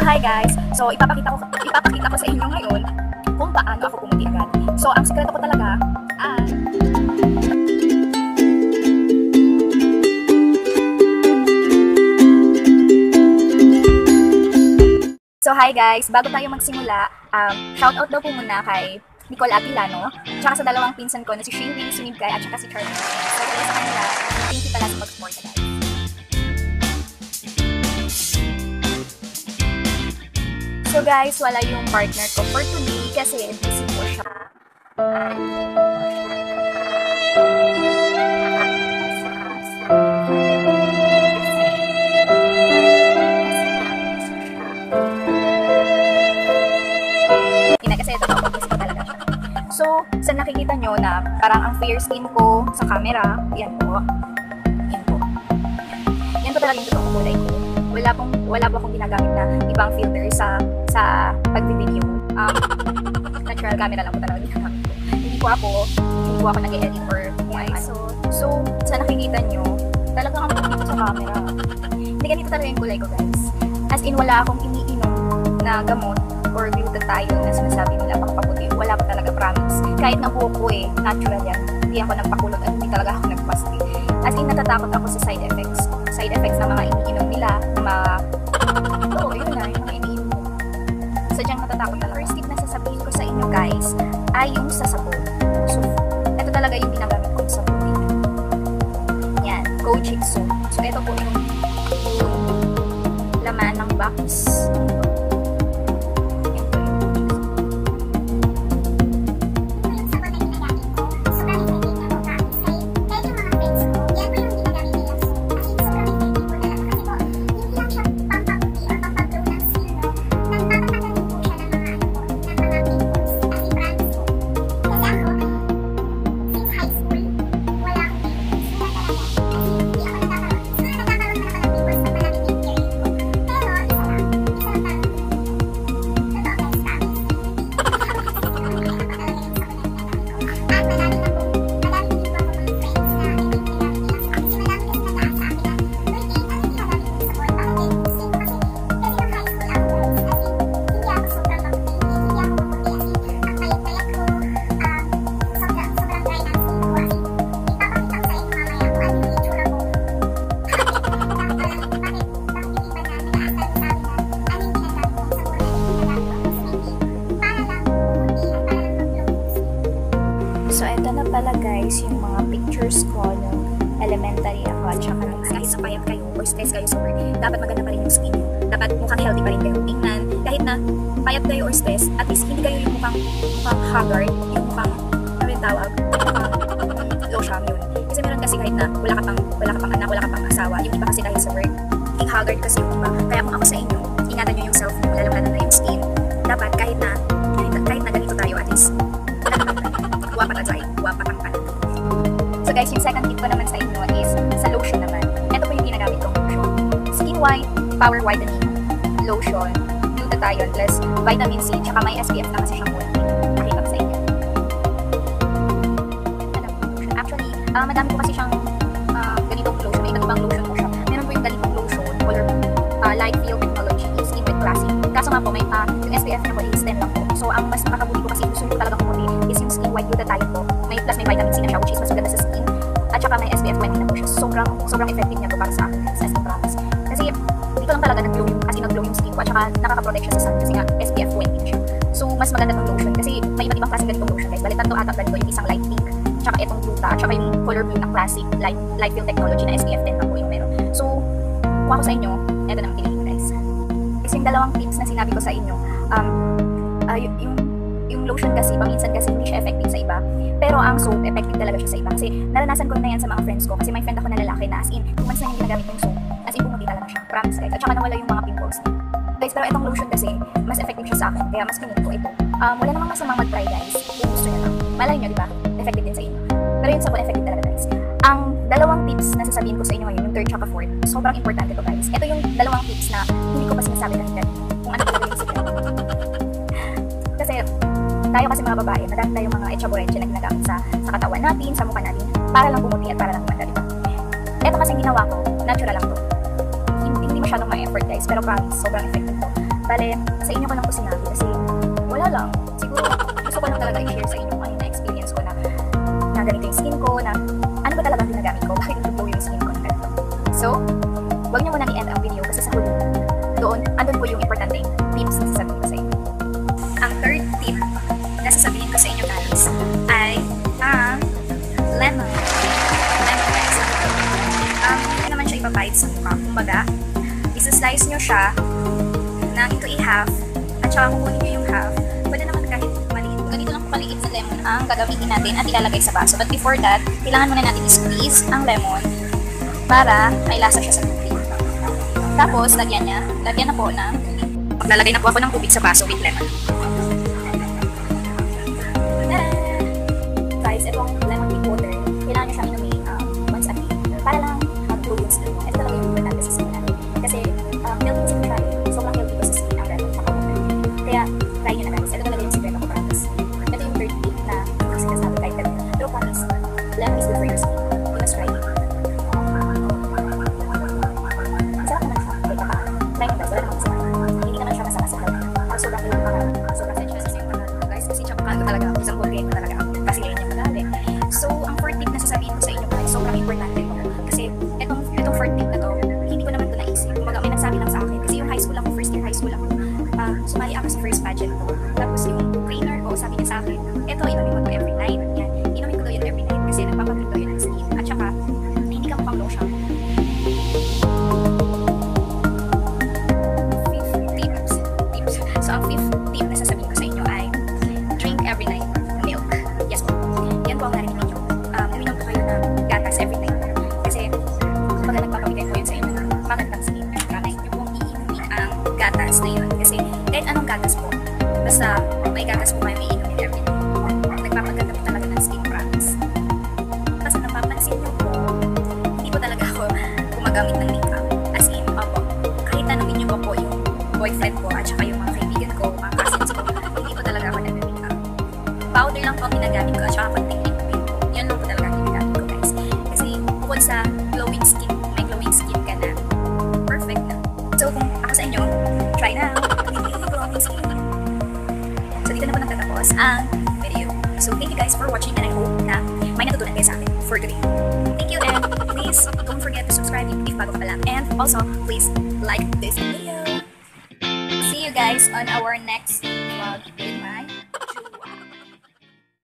So hi guys, so ipapakita ko, ipapakita ko sa inyo ngayon kung paano ako pumuti agad. So ang sikreto ko talaga ay So hi guys, bago tayo magsimula, um, shout out daw po muna kay Nicole Atilano, tsaka sa dalawang pinsan ko na si Shane Willie Sunibkay at tsaka si Charlie. So sa kanila, thank you pala sa pag-support guys. So guys, wala yung partner ko for today kasi busy po siya. So, sa nakikita nyo na parang ang fair skin ko sa camera, yan po. Yan po. Yan po talaga yung totoong kulay ko. Wala pong wala po akong ginagamit na ibang filter sa sa pagbi-video. Um, natural camera lang po talaga ginagamit ko. Hindi po ako hindi po ako nag-edit or guys. So, so sa nakikita nyo, talagang ang ko sa camera. Hindi ganito talaga yung kulay ko guys. As in, wala akong iniinom na gamot or glutathione na sinasabi nila pakapaputi. Wala po talaga promise. Kahit na buhok ko eh, natural yan. Hindi ako nagpakulot at hindi talaga ako nagpasti. As in, natatakot ako sa side effects. Side effects ng mga payat kayo or stress kayo super, dapat maganda pa rin yung skin. Dapat mukhang healthy pa rin kayo tingnan. Kahit na payat kayo or stress, at least hindi kayo yung mukhang, mukhang haggard, yung mukhang, ano yung tawag, low yun. Kasi meron kasi kahit na wala ka pang, wala ka pang anak, wala ka pang asawa, yung iba kasi dahil sa work, yung haggard kasi yung iba. Kaya kung ako sa inyo, ingatan nyo yung self nyo, lalo na na yung skin. Dapat kahit na, kahit, kahit na ganito tayo, at least, guwapa ka tayo, guwapa kang. So guys, yung second Power Whitening Lotion, glutathione plus vitamin C, tsaka may SPF na kasi siyang konti. Pakita ko sa inyo. Ano? Actually, ah, madami po kasi siyang ah, ganitong lotion. May ibang lotion po siya. Meron po yung ganitong lotion, color uh, light feel technology, skin with classic. Kaso nga po, may, ah, yung SPF niya po is 10 lang po. So, ang mas nakakabuti ko kasi gusto ko talagang pumuti is yung skin white glutathione po. May plus may vitamin C na siya, which is mas maganda sa skin. At saka may SPF 20 na po siya. Sobrang, sobrang effective niya to para sa sa skin promise. Lang talaga nag-glow yung, kasi nag-glow yung skin ko. At saka, nakaka-protect siya sa sun kasi nga SPF 20 na siya. So, mas maganda tong lotion kasi may iba't ibang klase ganitong lotion guys. Bali, tatlo ata ganito yung isang light pink, tsaka itong gluta, at saka yung color blue na classic light, light field technology na SPF 10 lang po yung meron. So, kung ako sa inyo, eto na ang pinili ko guys. Kasi yung dalawang tips na sinabi ko sa inyo, um, ah, y- yung yung lotion kasi, paminsan kasi hindi siya effective sa iba. Pero ang soap, effective talaga siya sa iba. Kasi naranasan ko na yan sa mga friends ko. Kasi may friend ako na lalaki na as in, two months na yung ginagamit yung soap. As in, pumuti talaga. Promise guys. At saka nawala yung mga pimples. Guys, pero itong lotion kasi, mas effective siya sa akin. Kaya mas pinili ko ito. Um, wala namang masamang mag-try guys. Kung gusto nyo lang. Malay nyo, di ba? Effective din sa inyo. Pero yung sabon, effective talaga guys. Ang dalawang tips na sasabihin ko sa inyo ngayon, yung third tsaka fourth, sobrang importante to guys. Ito yung dalawang tips na hindi ko pa sinasabi kanina kung ano talaga yung secret. Kasi tayo kasi mga babae, madami tayong mga etchabureche na ginagamit sa, sa katawan natin, sa mukha natin, para lang pumuti at para lang gumanda, di ba? Ito kasi ginawa ko, natural lang to. Masyadong ma-effort guys, pero promise, sobrang effective to. Bale, sa inyo ko lang po sinabi kasi wala lang. Siguro, gusto ko lang talaga i-share sa inyo kung ano na experience ko na, na ganito yung skin ko, na ano ba talaga ginagamit ko, bakit nag-glow yung skin ko na ganito. So, wag niyo munang i-end ang video kasi sa huli, doon, andun po yung importanteng tips na sasabihin ko sa inyo. Ang third tip na sasabihin ko sa inyo guys ay ang lemon. Lemon guys. Um, hindi naman siya ipapahit sa mukha. Kumbaga, isa-slice nyo siya na into a half at saka kukunin nyo yung half. Pwede naman kahit maliit. Ganito lang maliit na lemon ang gagamitin natin at ilalagay sa baso. But before that, kailangan muna natin i-squeeze ang lemon para may lasa siya sa tubig. Tapos, lagyan niya. Lagyan na po ng tubig. Maglalagay na po ako ng tubig sa baso with lemon. Lemon is good for your for today. Thank you and please don't forget to subscribe if bago ka pa lang. And also, please like this video. See you guys on our next vlog my